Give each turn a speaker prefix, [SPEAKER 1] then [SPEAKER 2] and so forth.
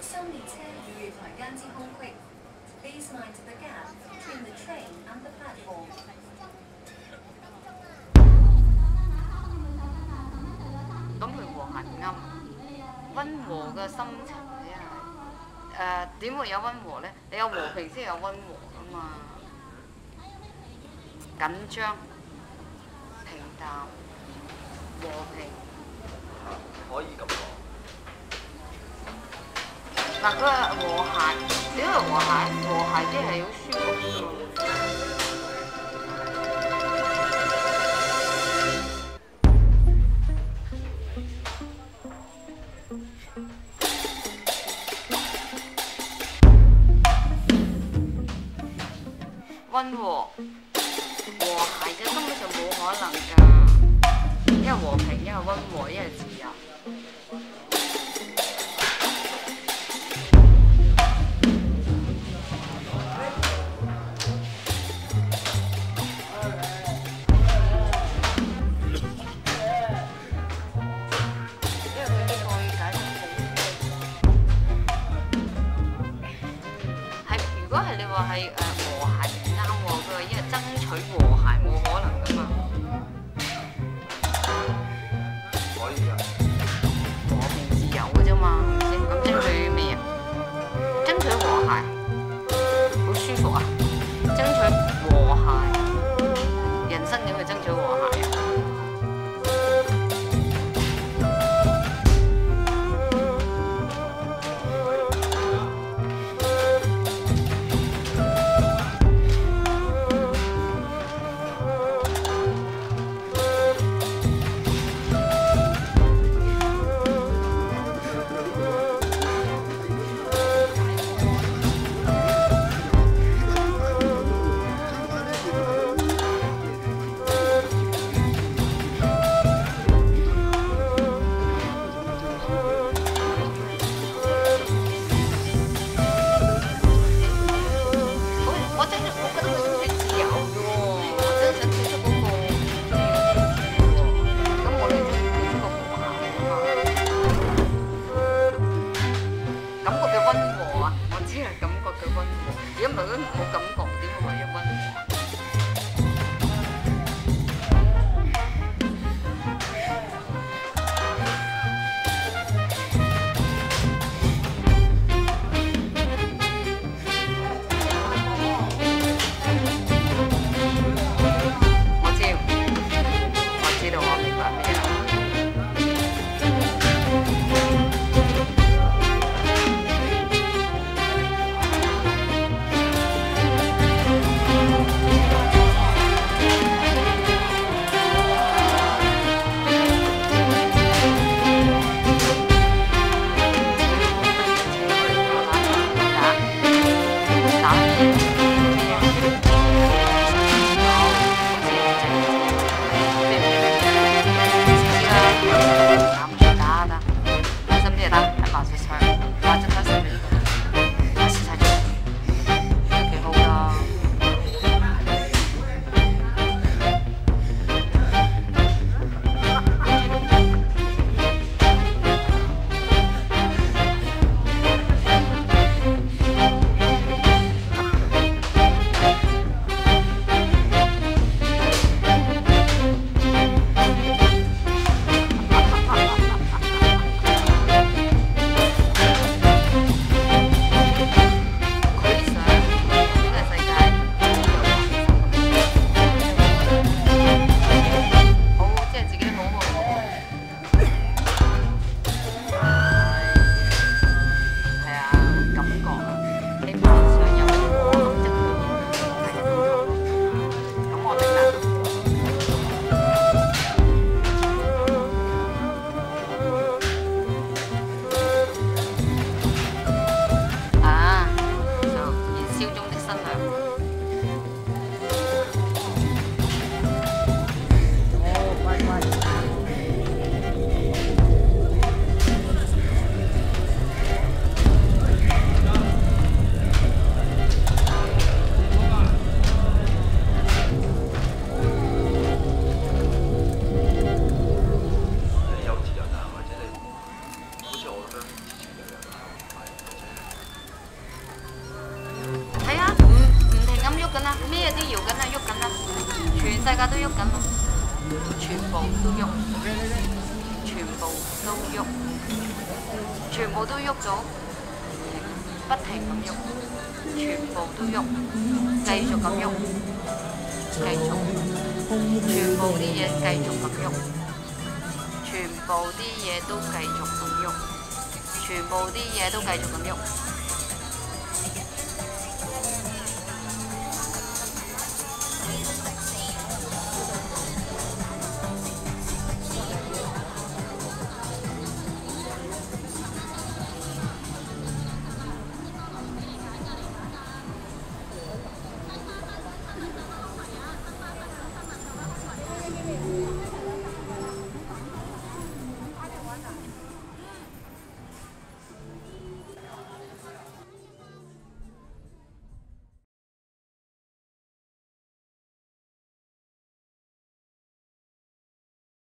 [SPEAKER 1] 新列車與月台間之空隙，Please mind the gap between the train and the platform。
[SPEAKER 2] 咁佢和諧唔啱，温和嘅心情只係誒點會有温和呢？你有和平先有温和噶嘛？緊張、平淡、和平。
[SPEAKER 3] 可以咁講。
[SPEAKER 2] 嗱，佢話和諧，點係和諧？和諧啲係好舒服。温和、和諧嘅根本就冇可能㗎，一係和平，一係温和，一係就係誒和諧唔啱喎，佢話因為爭取和諧冇可能噶嘛，
[SPEAKER 3] 可以啊。
[SPEAKER 2] 和平自由嘅啫嘛，係咪先？咁爭取咩啊？爭取和諧，好舒服啊！如果唔係都冇感覺，點會有温和好谢谢。大家都喐緊，全部都喐，全部都喐，全部都喐咗，不停咁喐，全部都喐，繼續咁喐，繼續，全部啲嘢繼續咁喐，全部啲嘢都繼續咁喐，全部啲嘢都繼續咁喐。